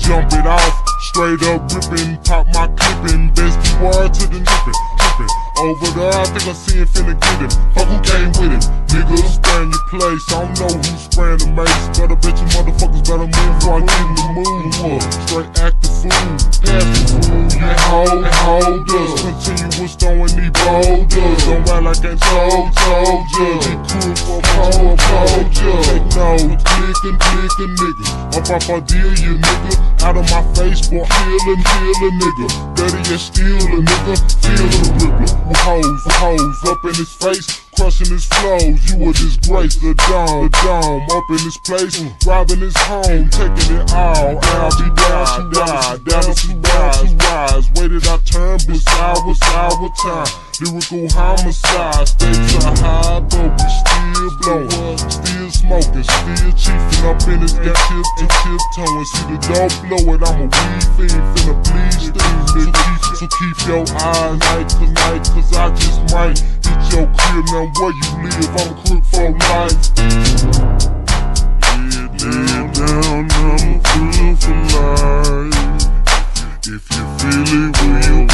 jump it off. Straight up ripping, pop my clipping. Best word to the nippin', trippin'. Over there, I think I see him finna get him. Fuck who came with him. Nigga, stay in your place. I don't know who's spraying the mace. I bet you motherfuckers better move before I get in the mood. Straight act the fool. Pass the fool. You hold, hold us. Continuous throwing these boulders. Don't act like I told, told ya. Be cool for a pole, pole. Take notes, click and click a nigga. Up off I deal you nigga. Out of my face, boy, kill a nigga. Dirty and steal a nigga. Feel the rippler. With hoes, hoes up in his face. Crushing his flows, you a disgrace. The dome, the dome, up in his place, robbing his home, taking it all. I'll be down to die, down to rise, to rise. Waited I turn, but sour, sour time. Lyrical homicide, stakes are high, but we still blowing, still smoking, still chiefing up in his got tip to tiptoeing. See the dope blow it, I'm a weed fiend, So keep your eyes night to night, cause I just might hit your crib now where you live. I'm for life. Down, down, I'm a crook for life. If you feel it?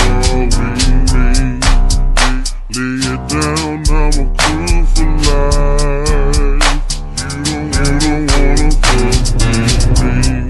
Lay it down, I'm a crook for life. You don't, you don't wanna me.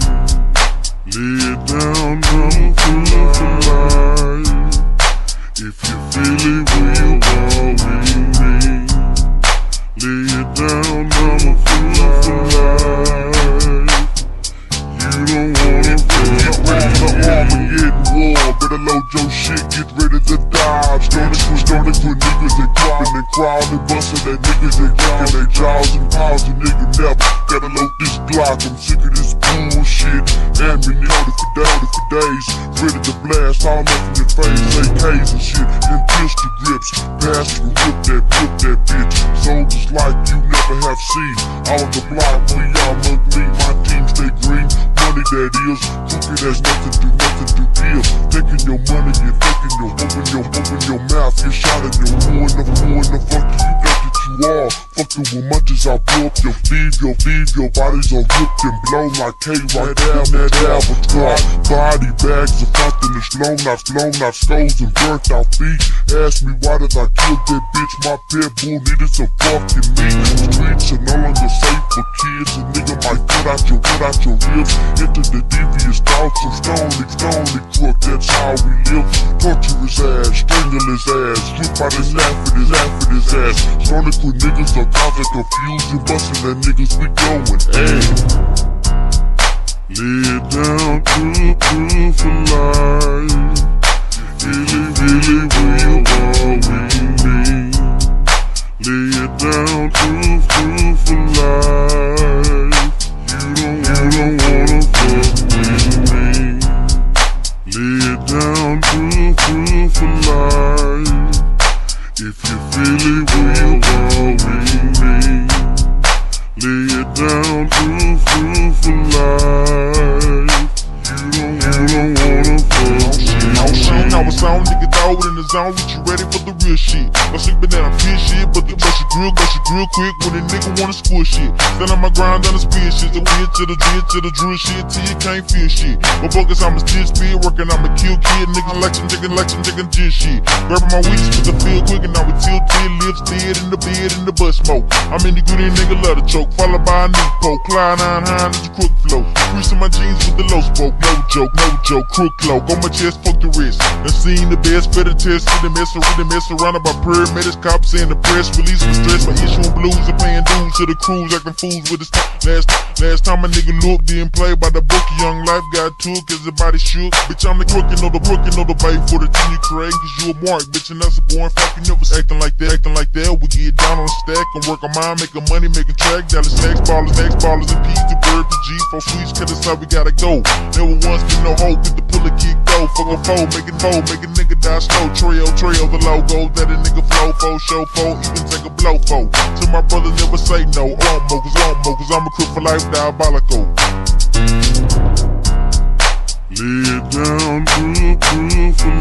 Load your shit, get ready to dive. Starting with starting with niggas that crawling and crawling, busting that niggas that kicking their jaws and paws. A nigga never gotta load this Glock. I'm sick of this bullshit. Ammunition for days, for days. Ready to blast all up in your face. AKs and shit, and pistol grips. Pass it and whip that, whip that bitch. Soldiers like you never have seen. All On the block, we all ugly. My team stay that is crooked as nothing do, nothing do deal. Taking your money and taking your open your open your mouth. Get shot in your who in the who in the fuck you got that you are. Fucking with much as I blow up your feed, your feed, your bodies are ripped and blown like K-Rock down that albatross. Body bags of something that's flown out, flown out, skulls and burnt out feet. Ask me why did I kill that bitch? My pit bull needed some fucking meat. The Streets are no longer safe for kids. A nigga might cut out your, cut out your ribs. Into the devious thoughts of stony, stony crook. That's how we live. Torture his ass, strangle his ass, slip out his after his after his ass. With niggas are causing confusion, busting that niggas we going. Hey. Lay it down to proof for life. Really, really, you roll with me? Lay it down to proof for life. You don't, you don't wanna fuck me. Lay it down to proof for life. You don't, you don't wanna fuck with me. I was on, I was on, nigga dog in the zone with you ready for the real shit. No sleeping that I'm fit shit, but the bust you drill, bust you drill quick when a nigga wanna score shit. On my grind, on the speed shit, the wheel to the drill to the drill shit, till you can't feel shit. But focus, I'ma still speed, working, I'ma kill kid, nigga like some chicken, like some chicken jizz shit. Grabbing my weeks with the feel quick, and I would tilt till lips dead in the bed in the butt smoke. I'm in the good nigga love to choke, followed by a new poke, Clyde on high, and the crook flow. Creasing my jeans with the low spoke, no joke, no joke, crook cloak on my chest, fuck the wrist. Done seen the best, better test, see the mess around, the mess surrounded by paramedics, cops in the press, release for stress, my issuing blues and paying dues to the crews, acting fools with the last last time a nigga looked, didn't play by the book, young life got took, as the body shook. Bitch, I'm the crook, you know the brook, you know the bait for the team you create, cause you a mark, bitch, and that's a born fuck, you never acting like that, acting like that, we get down on the stack and work on mine, making money, making track, Dallas next ballers, next ballers, and P's to bird, to G, for sweets, cause that's how we gotta go. Never once been no hope, get the pull a kick go, fuck a foe, make it foe, make a nigga die slow, trail, trail the logo, that a nigga flow for, show for, even take a blow for. To my brother, never say no, want more, cause want more, cause I'm a crook for life, diabolical. Lay it down proof for